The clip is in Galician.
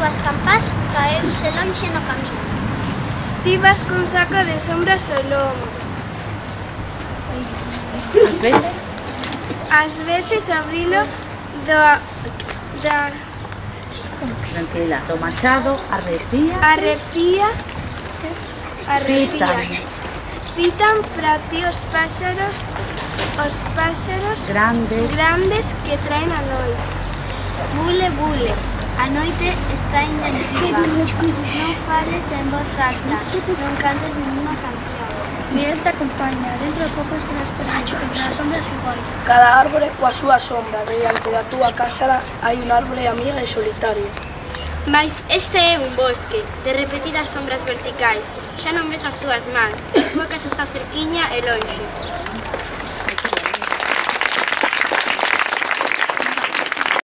dúas campás caeuse lonxe no camiño. Ti vas cun saco de sombras ao lomo. As veces? As veces abrilo do, da... Tranquila, do machado, arrepía... Arrepía... Arrepía. Citan para ti os páxaros os páxaros grandes, grandes que traen a noite. Bule, bule. A noite está indecisiva. Non fales en voz alta, non cantes ninguna canción. Miguel esta acompaña. dentro de pouco estarás perdido entre as sombras iguais. Cada árbore coa súa sombra, diante da túa casa hai un árbore amiga e solitario. Mais este é un bosque, de repetidas sombras verticais. Xa non ves as túas mans, poucas está cerquiña e lonxe.